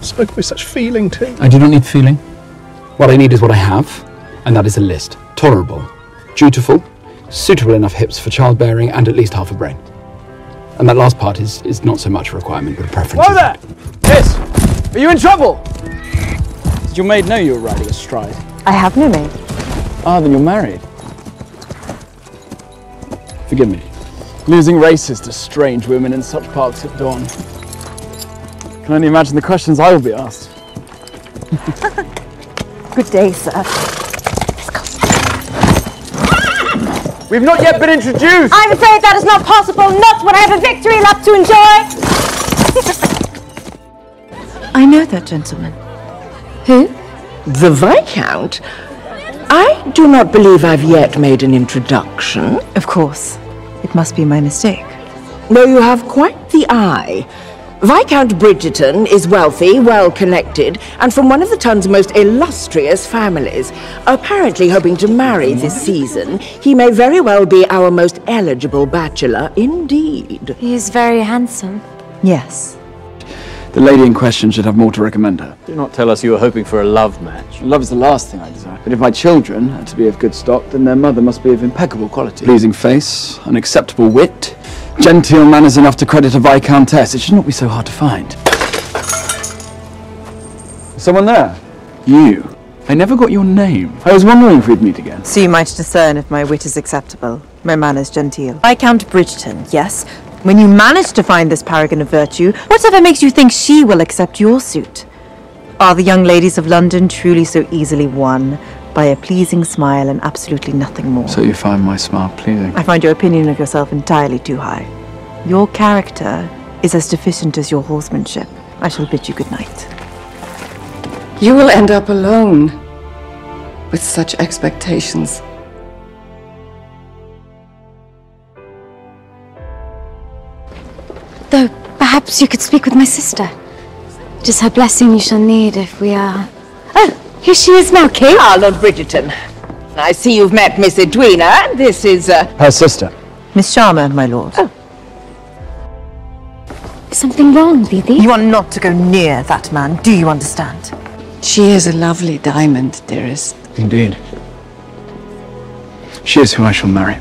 Spoken with such feeling too. I do not need feeling. What I need is what I have, and that is a list. Tolerable, dutiful, suitable enough hips for childbearing, and at least half a brain. And that last part is, is not so much a requirement, but a preference. Whoa there! Miss! Are you in trouble? Did your maid know you were riding astride? I have no maid. Ah, then you're married. Forgive me. Losing races to strange women in such parks at dawn. Can only imagine the questions I will be asked. Good day, sir. We've not yet been introduced! I'm afraid that is not possible, not when I have a victory lap to enjoy! I know that gentleman. Who? The Viscount? I do not believe I've yet made an introduction. Of course. It must be my mistake. No, you have quite the eye. Viscount Bridgerton is wealthy, well connected, and from one of the town's most illustrious families. Apparently hoping to marry this season, he may very well be our most eligible bachelor indeed. He is very handsome. Yes. The lady in question should have more to recommend her. Do not tell us you were hoping for a love match. Love is the last thing I desire. But if my children are to be of good stock, then their mother must be of impeccable quality. Pleasing face, an acceptable wit, genteel manners enough to credit a viscountess. It should not be so hard to find. Someone there? You. I never got your name. I was wondering if we'd meet again. So you might discern if my wit is acceptable, my manners genteel. Viscount Bridgerton, yes. When you manage to find this paragon of virtue, whatever makes you think she will accept your suit? Are the young ladies of London truly so easily won by a pleasing smile and absolutely nothing more? So you find my smile pleasing? I find your opinion of yourself entirely too high. Your character is as deficient as your horsemanship. I shall bid you good night. You will end up alone with such expectations. Though perhaps you could speak with my sister. It is her blessing you shall need if we are. Oh, here she is now, Kate. Ah, Lord Bridgerton. I see you've met Miss Edwina. This is, uh... Her sister. Miss Sharma, my lord. Is something wrong, Didi? You are not to go near that man, do you understand? She is a lovely diamond, dearest. Indeed. She is who I shall marry.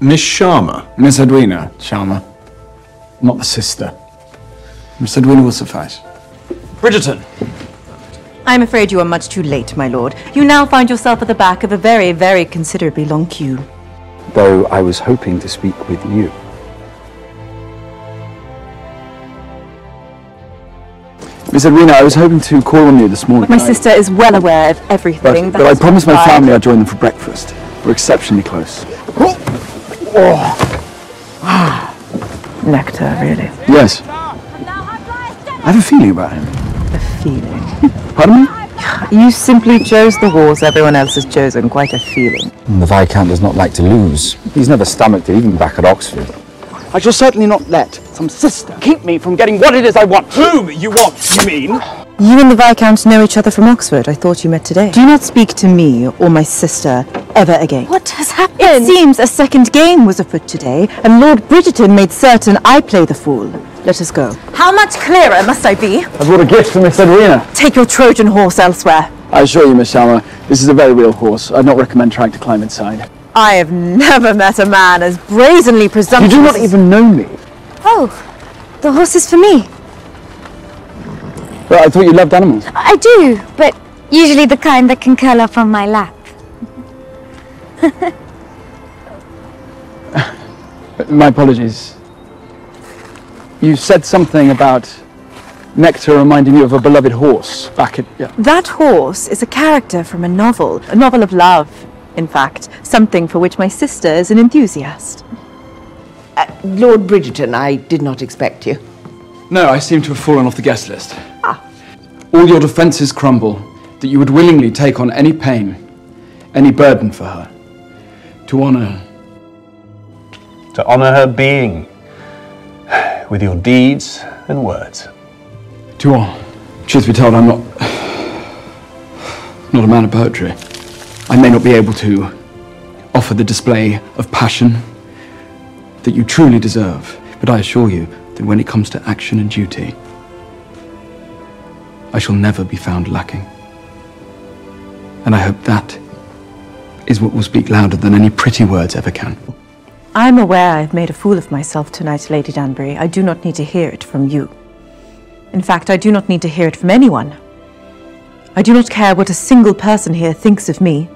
Miss Sharma. Miss Edwina Sharma. Not the sister. Miss Edwina will suffice. Bridgerton! I'm afraid you are much too late, my lord. You now find yourself at the back of a very, very considerably long queue. Though I was hoping to speak with you. Miss Edwina, I was hoping to call on you this morning. My I- sister is well aware of everything But, but I promised my transpired. family I'd join them for breakfast. We're exceptionally close. Oh. Nectar, really. Yes. I have a feeling about him. A feeling. Pardon me? You simply chose the horse everyone else has chosen. Quite a feeling. The Viscount does not like to lose. He's never stomached it, even back at Oxford. I shall certainly not let some sister keep me from getting what it is I want. Whom you want, you mean? You and the Viscount know each other from Oxford. I thought you met today. Do not speak to me or my sister ever again. What has happened? It seems a second game was afoot today, and Lord Bridgerton made certain I play the fool. Let us go. How much clearer must I be? I brought a gift for Miss Edwina. Take your Trojan horse elsewhere. I assure you, Miss Sharma, this is a very real horse. I'd not recommend trying to climb inside. I have never met a man as brazenly presumptuous. You do not even know me. Oh, the horse is for me. Well, I thought you loved animals. I do, but usually the kind that can curl up on my lap. My apologies. You said something about Nectar reminding you of a beloved horse back at... Yeah. That horse is a character from a novel, a novel of love, in fact, something for which my sister is an enthusiast. Lord Bridgerton, I did not expect you. No, I seem to have fallen off the guest list. Ah. All your defences crumble, that you would willingly take on any pain, any burden for her. To honour... her. To honour her being with your deeds and words. To all. Truth be told, I'm not... not a man of poetry. I may not be able to offer the display of passion that you truly deserve, but I assure you that when it comes to action and duty, I shall never be found lacking. And I hope that is what will speak louder than any pretty words ever can. I'm aware I've made a fool of myself tonight, Lady Danbury. I do not need to hear it from you. In fact, I do not need to hear it from anyone. I do not care what a single person here thinks of me.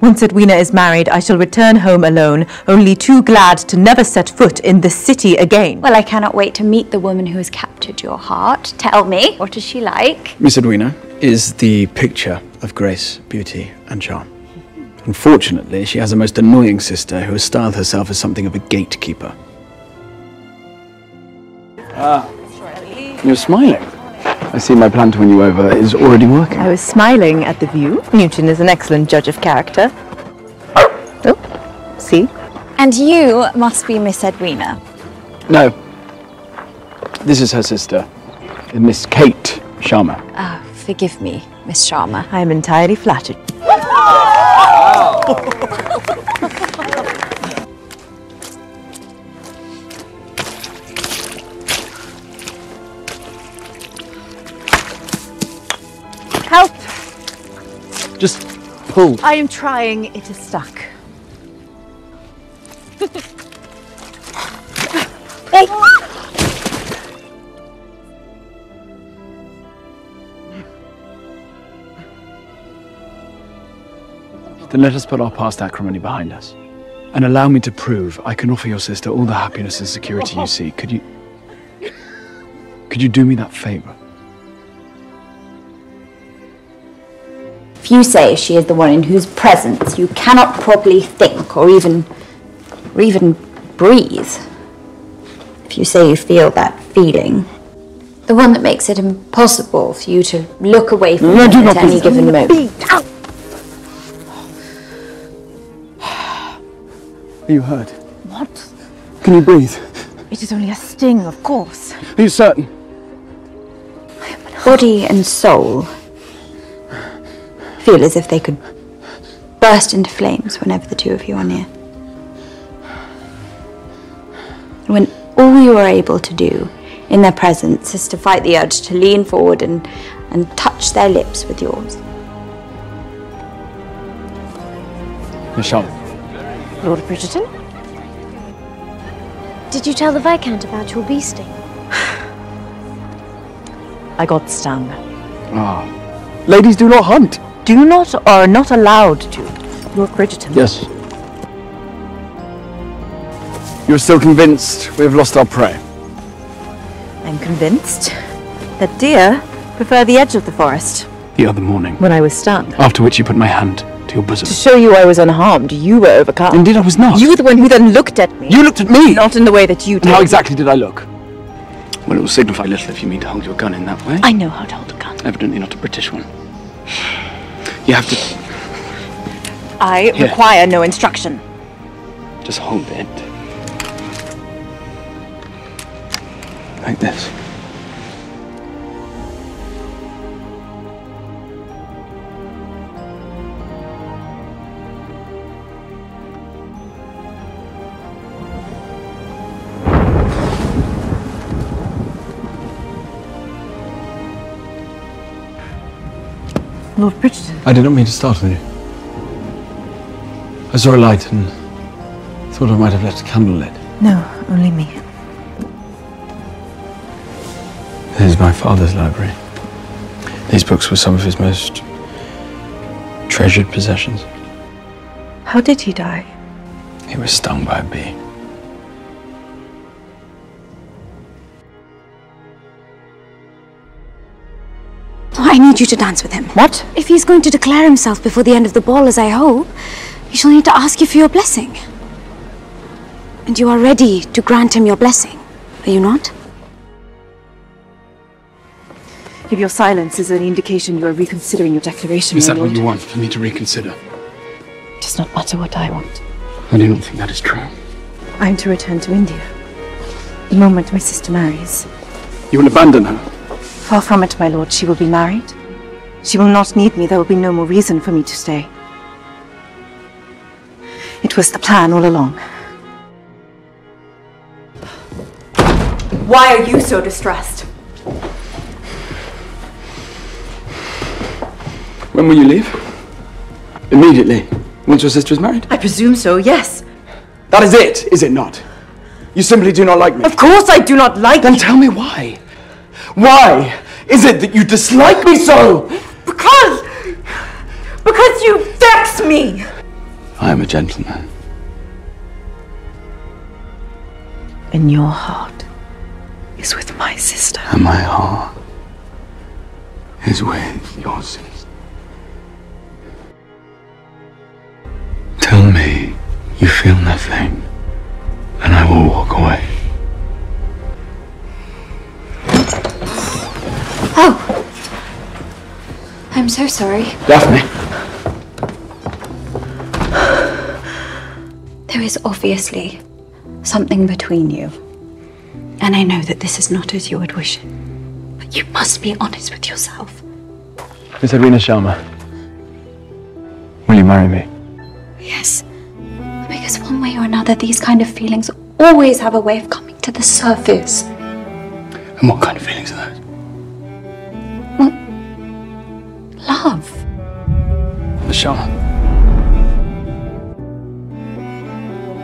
Once Edwina is married, I shall return home alone, only too glad to never set foot in this city again. Well, I cannot wait to meet the woman who has captured your heart. Tell me, what is she like? Miss Edwina is the picture of grace, beauty, and charm. Unfortunately, she has a most annoying sister who has styled herself as something of a gatekeeper. Ah. You're smiling. I see my plan to win you over is already working. I was smiling at the view. Newton is an excellent judge of character. Oh, see? And you must be Miss Edwina. No. This is her sister, Miss Kate Sharma. Ah, forgive me, Miss Sharma. I am entirely flattered. Help! Just pull. I am trying. It is stuck. Then let us put our past acrimony behind us. And allow me to prove I can offer your sister all the happiness and security you seek. Could you... Could you do me that favor? If you say she is the one in whose presence you cannot properly think or even or even breathe. If you say you feel that feeling. The one that makes it impossible for you to look away from No, her do at any given moment. Are you hurt? What? Can you breathe? It is only a sting, of course. Are you certain? Body and soul feel as if they could burst into flames whenever the two of you are near. When all you are able to do in their presence is to fight the urge to lean forward and, and touch their lips with yours. Miss Charlotte. Lord Bridgerton? Did you tell the Viscount about your bee sting? I got stung. Ah. Ladies do not hunt. Do not or are not allowed to. Lord Bridgerton. Yes. You're still convinced we have lost our prey? I'm convinced that deer prefer the edge of the forest. The other morning, When I was stung. after which you put my hand to your bosom. To show you I was unharmed, you were overcome. Indeed, I was not. You were the one who then looked at me. You looked at me! Not in the way that you And did. how exactly did I look? Well, it will signify little if you mean to hold your gun in that way. I know how to hold a gun. Evidently not a British one. You have to I Here. require no instruction. just hold it. Like this. Lord Bridgerton. I did not mean to startle you. I saw a light and thought I might have left a candle lit. No, only me. This is my father's library. These books were some of his most treasured possessions. How did he die? He was stung by a bee. I need you to dance with him. What? If he's going to declare himself before the end of the ball, as I hope, he shall need to ask you for your blessing. And you are ready to grant him your blessing, are you not? If your silence is an indication you are reconsidering your declaration, Is my that what you want for me to reconsider? it does not matter what I want. I do not think that is true. I am to return to India. The moment my sister marries. You will abandon her? Far from it, my lord. She will be married. She will not need me. There will be no more reason for me to stay. It was the plan all along. Why are you so distressed? When will you leave? Immediately. Once your sister is married? I presume so, yes. That is it, is it not? You simply do not like me. Of course I do not like Then you. tell me why. Why is it that you dislike me so? Because... Because you vex me. I am a gentleman. And your heart is with my sister. And my heart is with your sister. Tell me you feel nothing, and I will walk away. I'm so sorry. Daphne. There is obviously something between you. And I know that this is not as you would wish. But you must be honest with yourself. Miss Edwina Sharma. Will you marry me? Yes. Because one way or another, these kind of feelings always have a way of coming to the surface. And what kind of feelings are those? Love. Miss Sharma.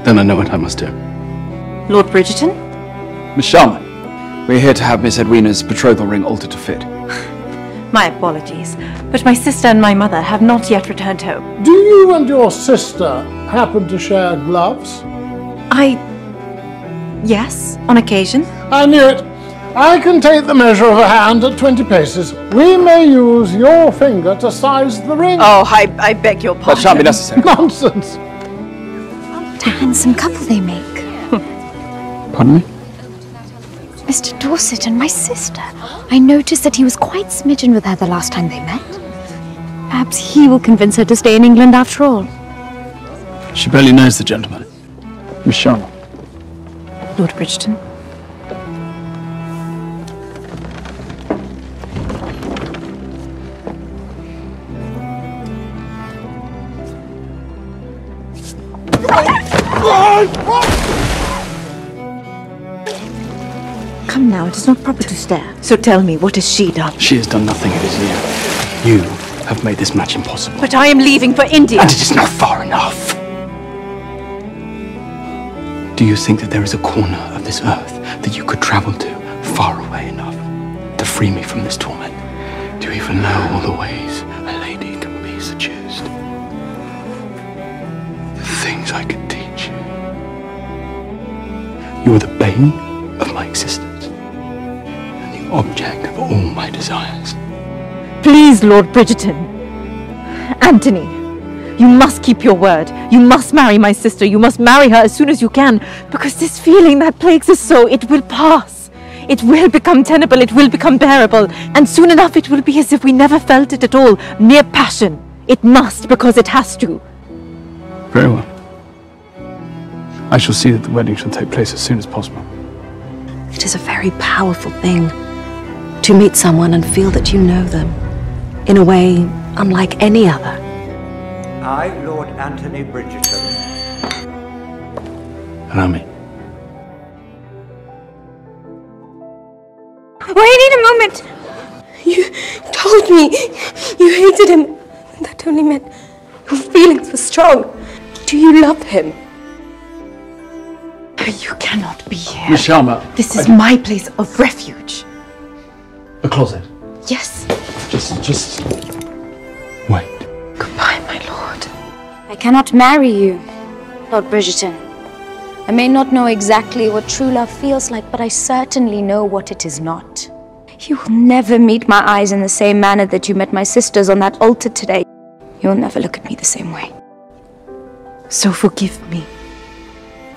Then I know what I must do. Lord Bridgerton? Miss Sharma, we're here to have Miss Edwina's betrothal ring altered to fit. My apologies, but my sister and my mother have not yet returned home. Do you and your sister happen to share gloves? I. Yes, on occasion. I knew it. I can take the measure of a hand at 20 paces. We may use your finger to size the ring. Oh, I, I beg your pardon. That shan't be necessary. Nonsense. What a handsome couple they make. Pardon me? Mr. Dorset and my sister. I noticed that he was quite smitten with her the last time they met. Perhaps he will convince her to stay in England after all. She barely knows the gentleman. Miss Sharma. Lord Bridgerton. Come now, it is not proper to stare. So tell me, what has she done? She has done nothing, it is you. You have made this match impossible. But I am leaving for India. And it is not far enough. Do you think that there is a corner of this earth that you could travel to far away enough to free me from this torment? Do you even know all the ways You are the bane of my existence and the object of all my desires. Please, Lord Bridgerton. Anthony, you must keep your word. You must marry my sister. You must marry her as soon as you can. Because this feeling that plagues us so, it will pass. It will become tenable. It will become bearable. And soon enough, it will be as if we never felt it at all. Mere passion. It must, because it has to. Very well. I shall see that the wedding shall take place as soon as possible. It is a very powerful thing to meet someone and feel that you know them in a way unlike any other. I, Lord Anthony Bridgerton. And I'm me. Wait a moment! You told me you hated him. That only meant your feelings were strong. Do you love him? You cannot be here. Miss Sharma. This is my place of refuge. A closet. Yes. Just, just. Wait. Goodbye, my lord. I cannot marry you, Lord Bridgerton. I may not know exactly what true love feels like, but I certainly know what it is not. You will never meet my eyes in the same manner that you met my sister's on that altar today. You will never look at me the same way. So forgive me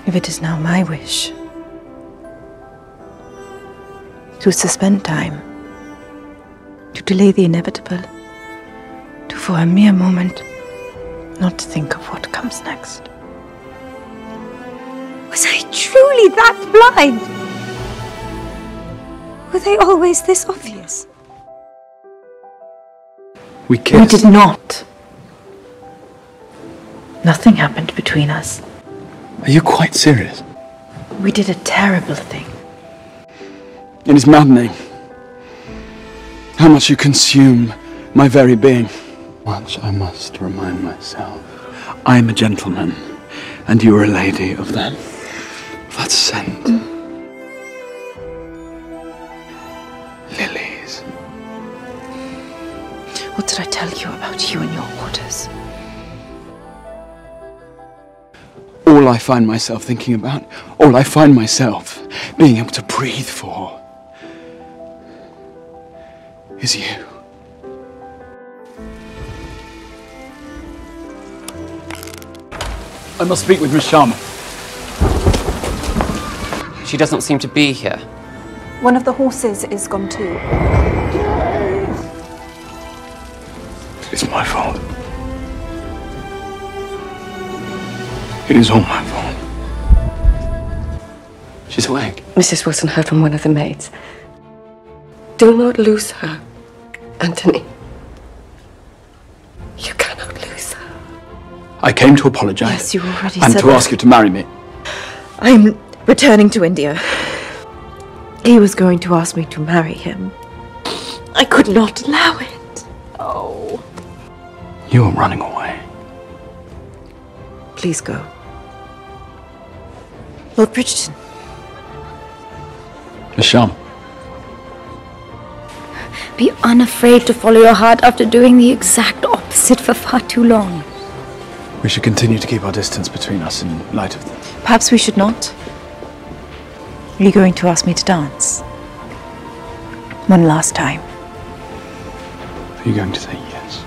if it is now my wish to suspend time, to delay the inevitable, to for a mere moment not think of what comes next. Was I truly that blind? Were they always this obvious? We We did not. Nothing happened between us. Are you quite serious? We did a terrible thing. It is maddening. How much you consume my very being. Much I must remind myself. I am a gentleman, and you are a lady of that. of that scent. Lilies. What did I tell you about you and your orders? All I find myself thinking about, all I find myself being able to breathe for, is you. I must speak with Miss Sharma. She does not seem to be here. One of the horses is gone too. It's my fault. It is all my fault. She's awake. Mrs. Wilson heard from one of the maids. Do not lose her, Anthony. You cannot lose her. I came to apologize. Yes, you already and said to that. ask you to marry me. I'm returning to India. He was going to ask me to marry him. I could not allow it. Oh. You are running away. Please go. Lord Bridgerton. Miss Sharma. Be unafraid to follow your heart after doing the exact opposite for far too long. We should continue to keep our distance between us in light of this. Perhaps we should not. Are you going to ask me to dance? One last time. Are you going to say yes?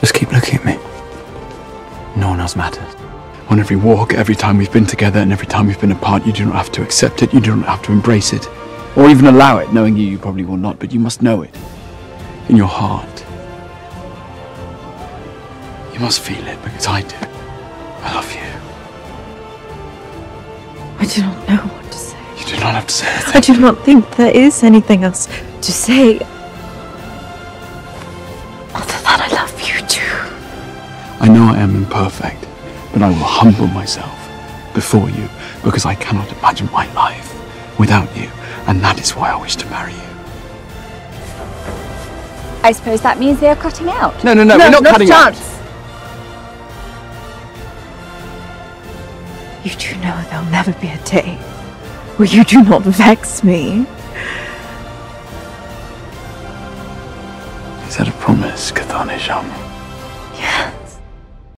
Just keep looking at me. No one else matters. On every walk, every time we've been together, and every time we've been apart, you do not have to accept it, you do not have to embrace it, or even allow it, knowing you, you probably will not, but you must know it. In your heart. You must feel it, because I do. I love you. I do not know what to say. You do not have to say anything. I do not think there is anything else to say. Other than I love you too. I know I am imperfect, but I will humble myself before you because I cannot imagine my life without you, and that is why I wish to marry you. I suppose that means they are cutting out. No, no, no, we're not a cutting out. chance. You do know there'll never be a day where you do not vex me. Is that a promise, Kathani Sharma?